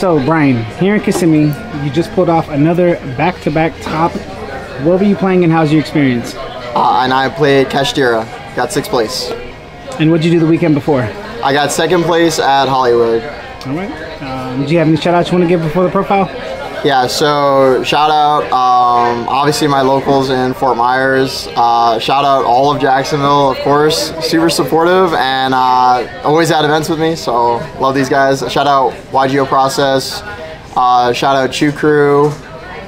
So, Bryan, here in Kissimmee, you just pulled off another back-to-back top. What were you playing and how's your experience? Uh, and I played Kashtira, got sixth place. And what did you do the weekend before? I got second place at Hollywood. All right. Um, do you have any shout-outs you want to give before the profile? Yeah, so shout out, um, obviously my locals in Fort Myers. Uh, shout out all of Jacksonville, of course. Super supportive and uh, always at events with me. So love these guys. Shout out YGO Process. Uh, shout out Chew Crew,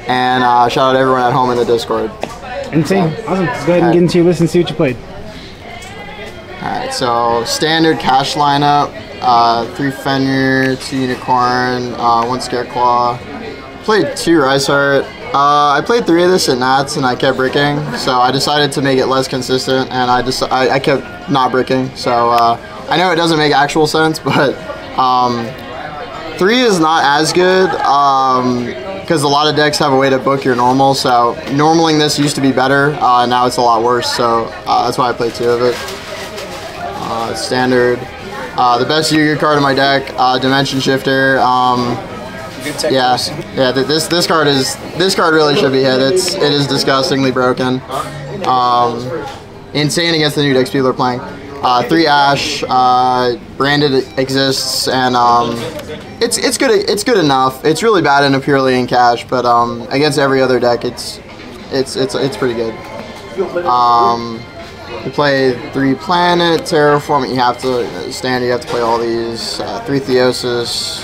and uh, shout out everyone at home in the Discord. Insane. Awesome. Let's go ahead and get into your list and see what you played. All right, so standard cash lineup: uh, three Fenrir, two Unicorn, uh, one Scareclaw played two Rise Heart. Uh, I played three of this at Nats and I kept bricking, so I decided to make it less consistent and I just I, I, kept not bricking. So uh, I know it doesn't make actual sense, but um, three is not as good because um, a lot of decks have a way to book your normal. So normaling this used to be better, uh, now it's a lot worse. So uh, that's why I played two of it. Uh, standard. Uh, the best Yu-Gi-Oh card in my deck, Dimension Shifter. Um, yeah, yeah. This this card is this card really should be hit. It's it is disgustingly broken. Um, insane against the new decks people are playing. Uh, three Ash, uh, branded exists, and um, it's it's good it's good enough. It's really bad in a purely in cash, but um, against every other deck, it's it's it's it's pretty good. Um, you play three planet terraform. You have to stand. You have to play all these. Uh, three Theosis,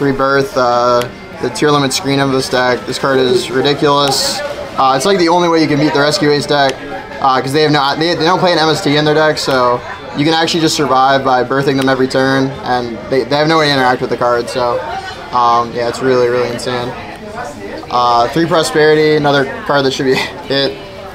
Rebirth, uh, the tier limit screen of this deck. This card is ridiculous. Uh, it's like the only way you can beat the Rescue Ace deck because uh, they have no they, they don't play an MST in their deck, so you can actually just survive by birthing them every turn, and they, they have no way to interact with the card. So um, yeah, it's really really insane. Uh, three Prosperity, another card that should be hit.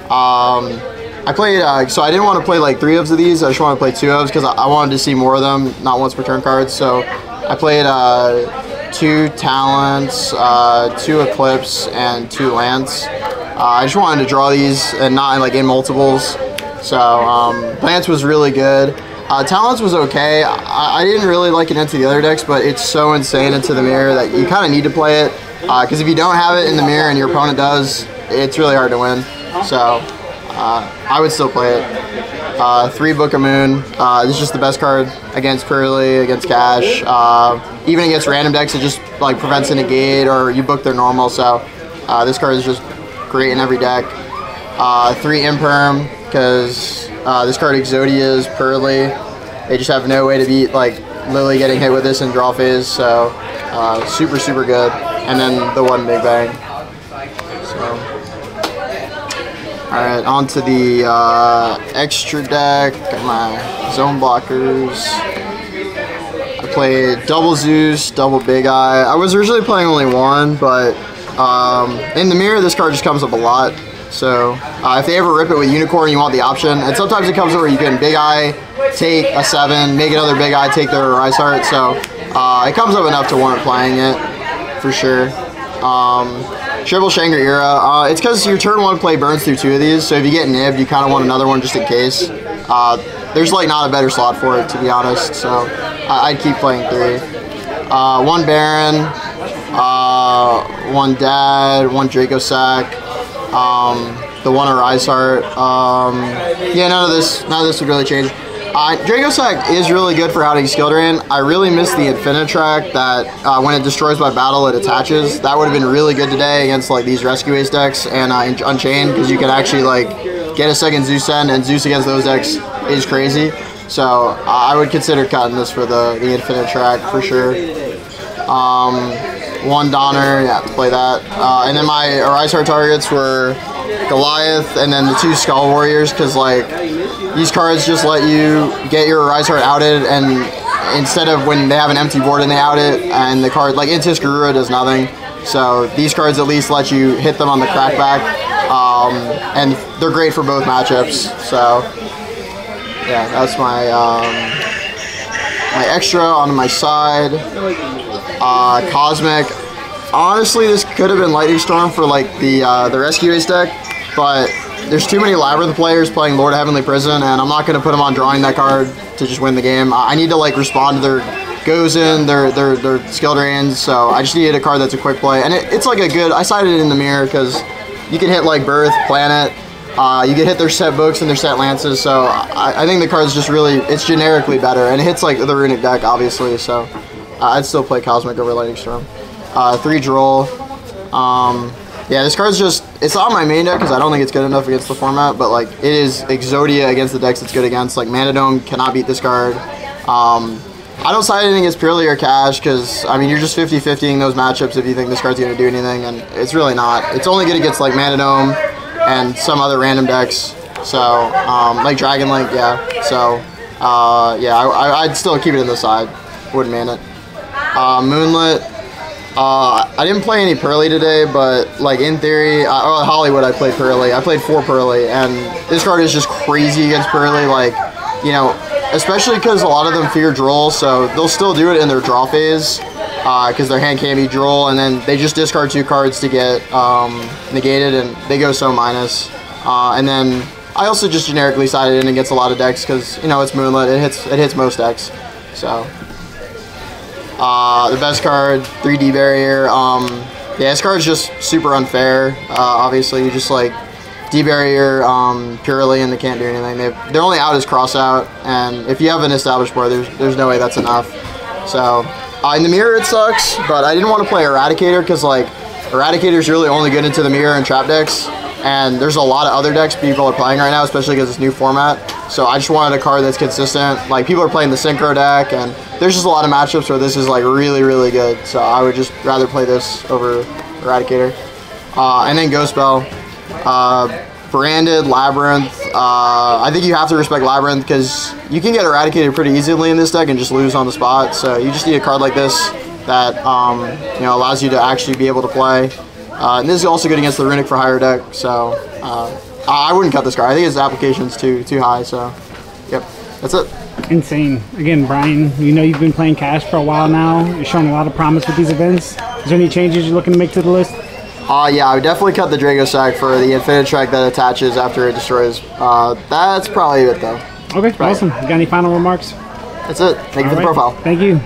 Um, I played, uh, so I didn't want to play like three of these. I just wanted to play two ofs because I, I, wanted to see more of them, not once per turn cards. So I played uh, two talents, uh, two eclipse, and two lance. Uh, I just wanted to draw these and not like in multiples. So um, lance was really good. Uh, talents was okay. I, I, didn't really like it into the other decks, but it's so insane into the mirror that you kind of need to play it. Because uh, if you don't have it in the mirror and your opponent does, it's really hard to win. So uh, I would still play it. Uh, three Book of Moon. Uh, this is just the best card against Purrely, against Cash. Uh, even against random decks, it just like prevents a negate or you book their normal. So uh, this card is just great in every deck. Uh, three Imperm because uh, this card Exodia's Purrely. They just have no way to beat like Lily getting hit with this in draw phase. So super super good. And then the one Big Bang. So. Alright, on to the uh, extra deck. Got my zone blockers. I played double Zeus, double Big Eye. I was originally playing only one, but um, in the mirror, this card just comes up a lot. So uh, if they ever rip it with Unicorn, you want the option. And sometimes it comes where you can Big Eye, take a 7, make another Big Eye, take their Rise Heart. So uh, it comes up enough to warrant playing it, for sure. Um, Triple Shangri-Ira. Uh, it's because your turn one play burns through two of these, so if you get nibbed, you kind of want another one just in case. Uh, there's like not a better slot for it, to be honest, so I- would keep playing three. Uh, one Baron, uh, one Dad, one Dracossack, um, the one Arise Heart. Um, yeah, none of this, none of this would really change. Uh, Dracossack is really good for outing skill drain. I really miss the Infinitrack that uh, when it destroys by battle it attaches. That would have been really good today against like these Rescue Ace decks and uh, Unchained because you can actually like get a second Zeus end and Zeus against those decks is crazy. So I would consider cutting this for the, the Infinitrack for sure. Um, one Donner, yeah, play that. Uh, and then my Arise Heart targets were Goliath and then the two Skull Warriors because like these cards just let you get your Rise Heart outed, and instead of when they have an empty board and they out it, and the card, like Intis Garura does nothing. So these cards at least let you hit them on the crackback, um, and they're great for both matchups. So yeah, that's my um, my extra on my side. Uh, Cosmic. Honestly, this could have been Lightning Storm for like the uh, the Rescue Ace deck, but there's too many Labyrinth players playing Lord Heavenly Prison, and I'm not going to put them on drawing that card to just win the game. I need to like respond to their goes in, their their they're skill drains. So I just needed a card that's a quick play, and it, it's like a good. I cited it in the mirror because you can hit like Birth, Planet. Uh, you can hit their set books and their set lances. So I, I think the card's just really it's generically better, and it hits like the Runick deck obviously. So uh, I'd still play Cosmic over Lightning Storm. Uh, three droll. Um, yeah, this card's just, it's on my main deck because I don't think it's good enough against the format, but like it is Exodia against the decks it's good against. Like Mannadium cannot beat this card. Um, I don't side anything against Purrely or cash because, I mean, you're just 50-50ing those matchups if you think this card's going to do anything, and it's really not. It's only good against like Mannadium and some other random decks. So, um, like Dragon Link, yeah. So, uh, yeah, I, would still keep it in the side. Wouldn't man it. Uh, Moonlit, uh, I didn't play any Purrely today, but like in theory, uh, oh, Hollywood I played Purrely. I played four Purrely, and this card is just crazy against Purrely. Like, you know, especially because a lot of them fear Droll, so they'll still do it in their draw phase because uh, their hand can't be Droll, and then they just discard two cards to get um, negated, and they go so minus. Uh, and then I also just generically sided in against a lot of decks because you know it's Moonlit. It hits it hits most decks, so. Uh, the best card, 3D barrier. Um, yeah, this card is just super unfair. Uh, obviously, you just like D-barrier um, Purrely, and they can't do anything. they their only out is cross out, and if you have an established board, there's there's no way that's enough. So uh, in the mirror, it sucks, but I didn't want to play Eradicator because like Eradicator is really only good into the mirror and trap decks, and there's a lot of other decks people are playing right now, especially because it's new format. So I just wanted a card that's consistent. Like people are playing the Synchro deck, and there's just a lot of matchups where this is like really, really good. So I would just rather play this over Eradicator. Uh, and then Ghost Belle. Uh, branded Labyrinth. Uh, I think you have to respect Labyrinth because you can get eradicated pretty easily in this deck and just lose on the spot. So you just need a card like this that um, you know allows you to actually be able to play. Uh, and this is also good against the Runick Fur Hire deck. So uh, I wouldn't cut this card. I think his application's too too high. So yep, that's it insane. Again, Bryan, you know you've been playing Cash for a while now. You're showing a lot of promise with these events. Is there any changes you're looking to make to the list? Uh, yeah, I would definitely cut the Dracossack for the Infinitrack that attaches after it destroys. Uh, that's probably it, though. Okay, awesome. You got any final remarks? That's it. Thank All you for right. the profile. Thank you.